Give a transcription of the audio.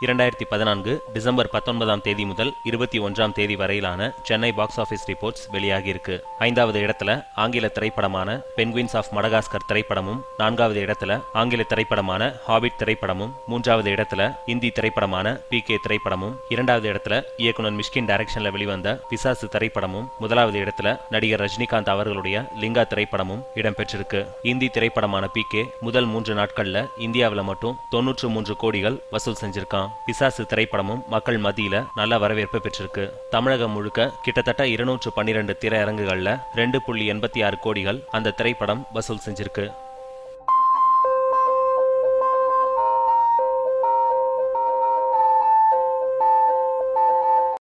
இரண்டாயிரத்தி பதினான்கு டிசம்பர் பத்தொன்பதாம் தேதி முதல் இருபத்தி ஒன்றாம் தேதி வரையிலான சென்னை பாக்ஸ் ஆஃபீஸ் ரிப்போர்ட்ஸ் வெளியாகியிருக்கு. ஐந்தாவது இடத்துல ஆங்கில திரைப்படமான பென்குயின்ஸ் ஆஃப் மடகாஸ்கர் திரைப்படமும் நான்காவது இடத்துல ஆங்கில திரைப்படமான ஹாபிட் திரைப்படமும் மூன்றாவது இடத்துல இந்தி திரைப்படமான பி கே திரைப்படமும் இரண்டாவது இடத்துல இயக்குனர் மிஷ்கின் டைரக்ஷன்ல வெளிவந்த பிசாசு திரைப்படமும் முதலாவது இடத்துல நடிகர் ரஜினிகாந்த் அவர்களுடைய லிங்கா திரைப்படமும் இடம்பெற்றிருக்கு. இந்தி திரைப்படமான பி கே முதல் மூன்று நாட்கள்ல இந்தியாவில் மட்டும் தொன்னூற்று மூன்று கோடிகள் வசூல் செஞ்சிருக்கான் பிசாசு திரைப்படமும் மக்கள் மத்தியில நல்ல வரவேற்பு பெற்றிருக்கு. தமிழகம் முழுக்க கிட்டத்தட்ட இருநூற்று பன்னிரண்டு திரையரங்குகள்ல ரெண்டு புள்ளி எண்பத்தி ஆறு கோடிகள் அந்த திரைப்படம் வசூல் செஞ்சிருக்கு.